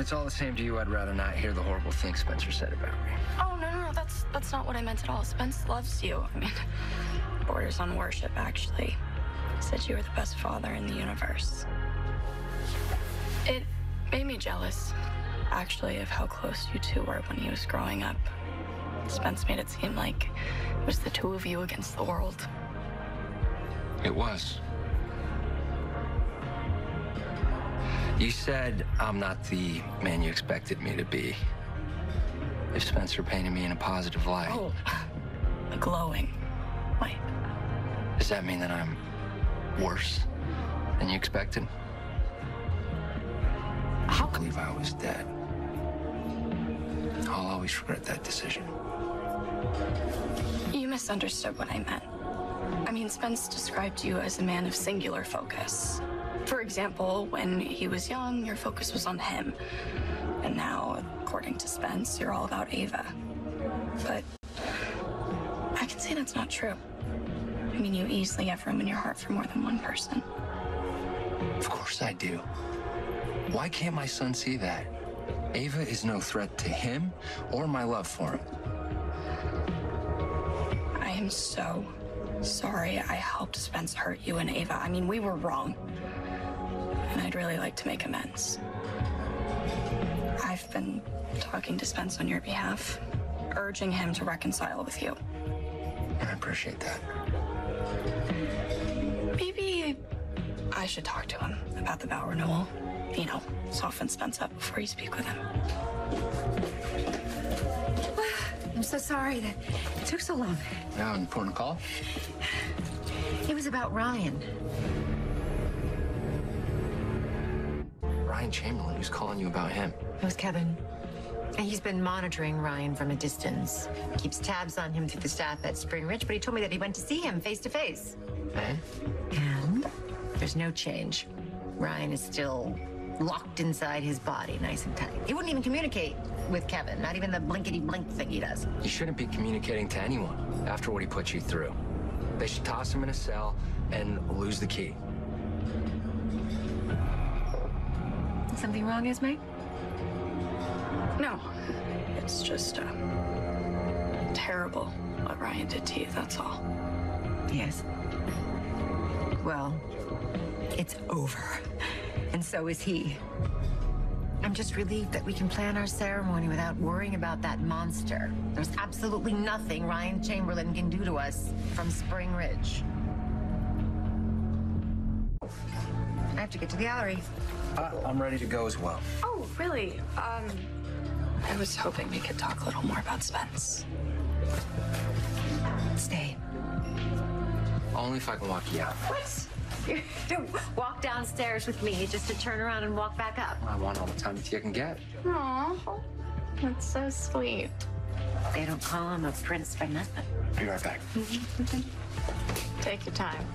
If it's all the same to you, I'd rather not hear the horrible things Spencer said about me. Oh no, no, no, that's that's not what I meant at all. Spence loves you. I mean, borders on worship, actually. He said you were the best father in the universe. It made me jealous, actually, of how close you two were when he was growing up. Spence made it seem like it was the two of you against the world. It was. You said I'm not the man you expected me to be. If Spencer painted me in a positive light, Oh, a glowing light. does that mean that I'm worse than you expected? How I believe I was dead. I'll always regret that decision. You misunderstood what I meant. I mean, Spence described you as a man of singular focus. For example, when he was young, your focus was on him. And now, according to Spence, you're all about Ava. But I can say that's not true. I mean, you easily have room in your heart for more than one person. Of course I do. Why can't my son see that? Ava is no threat to him or my love for him. I am so sorry I helped Spence hurt you and Ava. I mean, we were wrong. And I'd really like to make amends. I've been talking to Spence on your behalf, urging him to reconcile with you. I appreciate that. Maybe I should talk to him about the vow renewal. You know, soften Spence up before you speak with him. I'm so sorry that it took so long. Yeah, an important call. It was about Ryan. Ryan Chamberlain, who's calling you about him? It was Kevin. And he's been monitoring Ryan from a distance. Keeps tabs on him through the staff at Spring Ridge, but he told me that he went to see him face to face. And there's no change. Ryan is still locked inside his body, nice and tight. He wouldn't even communicate with Kevin, not even the blinkety blink thing he does. You shouldn't be communicating to anyone after what he put you through. They should toss him in a cell and lose the key. Something wrong, Esme? No, it's just uh, terrible what Ryan did to you, that's all. Yes. Well, it's over. And so is he. I'm just relieved that we can plan our ceremony without worrying about that monster. There's absolutely nothing Ryan Chamberlain can do to us from Spring Ridge. I have to get to the gallery. Uh, I'm ready to go as well. Oh, really? Um, I was hoping we could talk a little more about Spence. Stay. Only if I can walk you out. What? Walk downstairs with me just to turn around and walk back up. I want all the time with you can get. Aw, that's so sweet. They don't call him a prince for nothing. Be right back. Take your time.